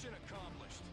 Mission accomplished.